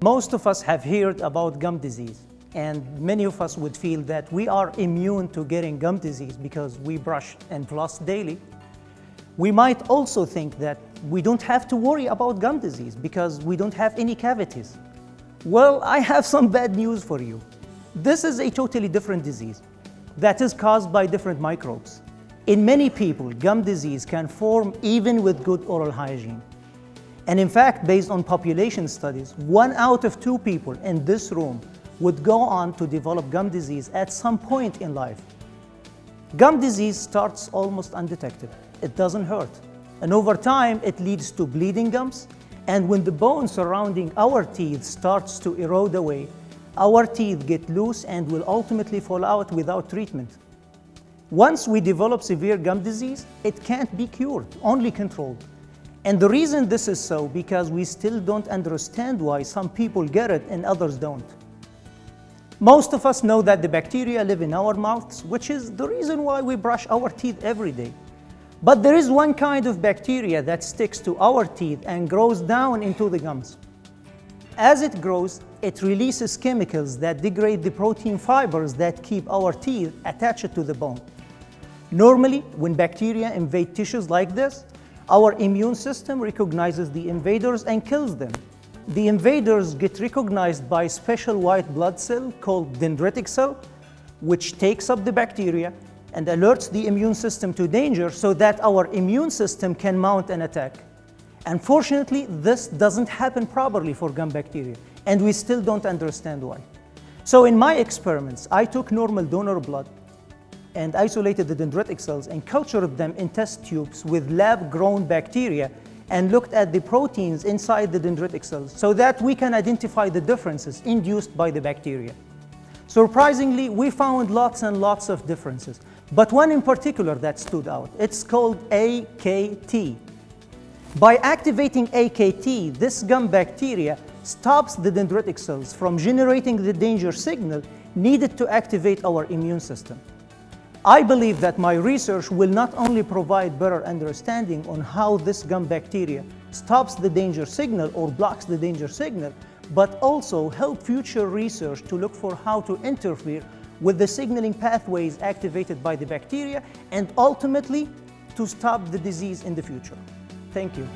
Most of us have heard about gum disease, and many of us would feel that we are immune to getting gum disease because we brush and floss daily. We might also think that we don't have to worry about gum disease because we don't have any cavities. Well, I have some bad news for you. This is a totally different disease that is caused by different microbes. In many people, gum disease can form even with good oral hygiene. And in fact, based on population studies, one out of two people in this room would go on to develop gum disease at some point in life. Gum disease starts almost undetected. It doesn't hurt. And over time, it leads to bleeding gums. And when the bone surrounding our teeth starts to erode away, our teeth get loose and will ultimately fall out without treatment. Once we develop severe gum disease, it can't be cured, only controlled. And the reason this is so, because we still don't understand why some people get it and others don't. Most of us know that the bacteria live in our mouths, which is the reason why we brush our teeth every day. But there is one kind of bacteria that sticks to our teeth and grows down into the gums. As it grows, it releases chemicals that degrade the protein fibers that keep our teeth attached to the bone. Normally, when bacteria invade tissues like this, our immune system recognizes the invaders and kills them. The invaders get recognized by special white blood cell called dendritic cell, which takes up the bacteria and alerts the immune system to danger so that our immune system can mount an attack. Unfortunately, this doesn't happen properly for gum bacteria, and we still don't understand why. So in my experiments, I took normal donor blood and isolated the dendritic cells and cultured them in test tubes with lab-grown bacteria and looked at the proteins inside the dendritic cells so that we can identify the differences induced by the bacteria. Surprisingly, we found lots and lots of differences, but one in particular that stood out. It's called AKT. By activating AKT, this gum bacteria stops the dendritic cells from generating the danger signal needed to activate our immune system. I believe that my research will not only provide better understanding on how this gum bacteria stops the danger signal or blocks the danger signal, but also help future research to look for how to interfere with the signaling pathways activated by the bacteria and ultimately to stop the disease in the future. Thank you.